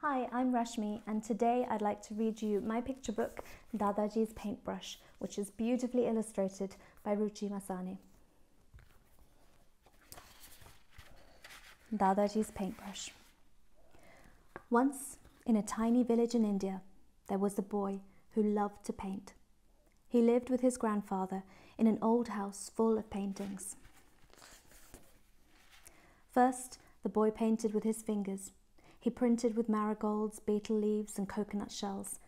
Hi, I'm Rashmi, and today I'd like to read you my picture book, Dadaji's Paintbrush, which is beautifully illustrated by Ruchi Mhasane. Dadaji's Paintbrush. Once, in a tiny village in India, there was a boy who loved to paint. He lived with his grandfather in an old house full of paintings. First, the boy painted with his fingers. He printed with marigolds, betel leaves, and coconut shells.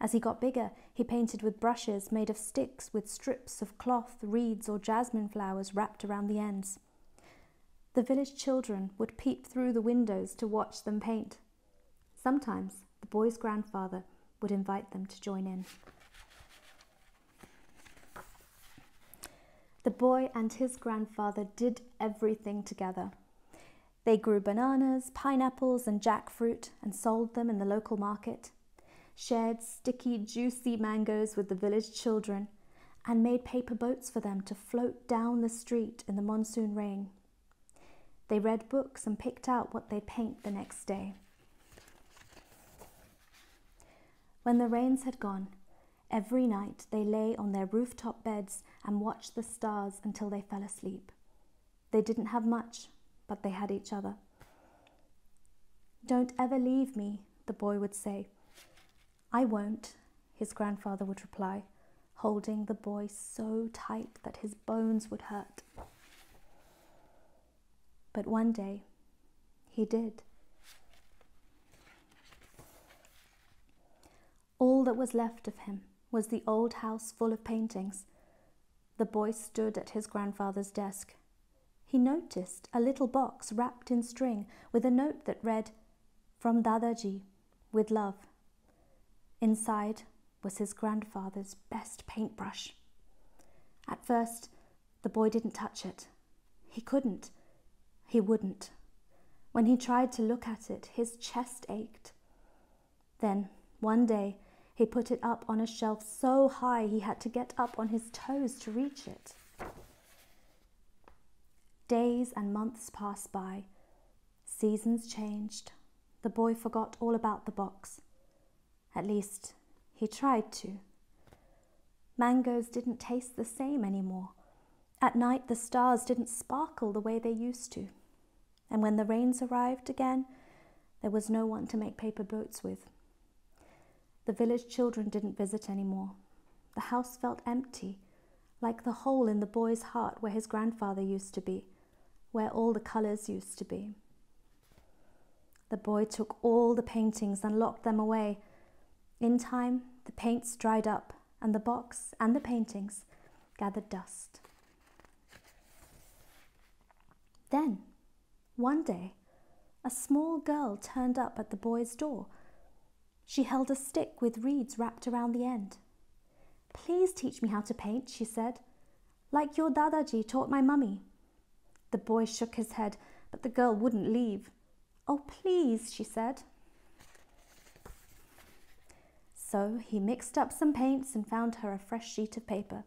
As he got bigger, he painted with brushes made of sticks with strips of cloth, reeds, or jasmine flowers wrapped around the ends. The village children would peep through the windows to watch them paint. Sometimes the boy's grandfather would invite them to join in. The boy and his grandfather did everything together. They grew bananas, pineapples, and jackfruit and sold them in the local market, shared sticky, juicy mangoes with the village children, and made paper boats for them to float down the street in the monsoon rain. They read books and picked out what they'd paint the next day. When the rains had gone, every night they lay on their rooftop beds and watched the stars until they fell asleep. They didn't have much, but they had each other. Don't ever leave me, the boy would say. I won't, his grandfather would reply, holding the boy so tight that his bones would hurt. But one day, he did. All that was left of him was the old house full of paintings. The boy stood at his grandfather's desk he noticed a little box wrapped in string with a note that read, From Dadaji, with love. Inside was his grandfather's best paintbrush. At first, the boy didn't touch it. He couldn't. He wouldn't. When he tried to look at it, his chest ached. Then, one day, he put it up on a shelf so high he had to get up on his toes to reach it. Days and months passed by. Seasons changed. The boy forgot all about the box. At least, he tried to. Mangoes didn't taste the same anymore. At night, the stars didn't sparkle the way they used to. And when the rains arrived again, there was no one to make paper boats with. The village children didn't visit anymore. The house felt empty, like the hole in the boy's heart where his grandfather used to be where all the colours used to be. The boy took all the paintings and locked them away. In time, the paints dried up, and the box and the paintings gathered dust. Then, one day, a small girl turned up at the boy's door. She held a stick with reeds wrapped around the end. Please teach me how to paint, she said, like your Dadaji taught my mummy. The boy shook his head, but the girl wouldn't leave. Oh, please, she said. So he mixed up some paints and found her a fresh sheet of paper.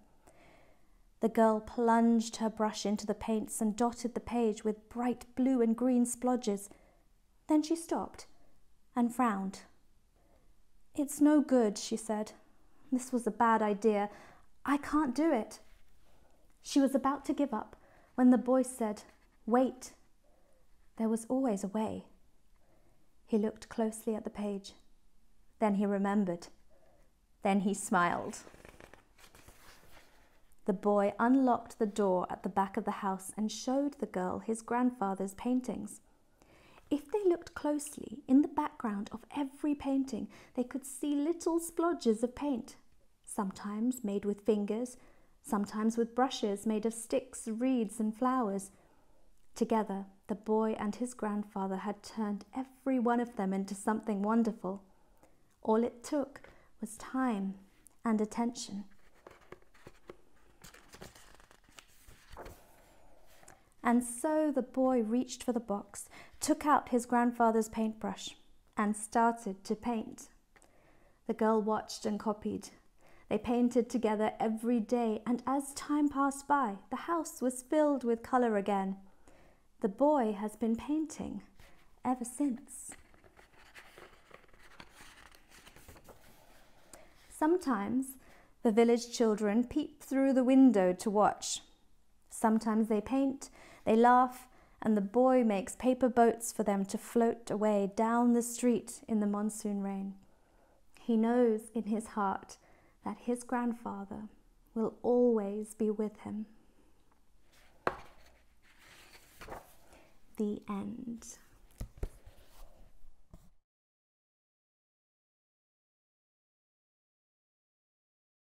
The girl plunged her brush into the paints and dotted the page with bright blue and green splodges. Then she stopped and frowned. It's no good, she said. This was a bad idea. I can't do it. She was about to give up when the boy said, Wait, there was always a way. He looked closely at the page. Then he remembered. Then he smiled. The boy unlocked the door at the back of the house and showed the girl his grandfather's paintings. If they looked closely, in the background of every painting, they could see little splodges of paint, sometimes made with fingers, sometimes with brushes made of sticks, reeds, and flowers. Together, the boy and his grandfather had turned every one of them into something wonderful. All it took was time and attention. And so the boy reached for the box, took out his grandfather's paintbrush, and started to paint. The girl watched and copied, they painted together every day, and as time passed by, the house was filled with colour again. The boy has been painting ever since. Sometimes the village children peep through the window to watch. Sometimes they paint, they laugh, and the boy makes paper boats for them to float away down the street in the monsoon rain. He knows in his heart that his grandfather will always be with him. The end.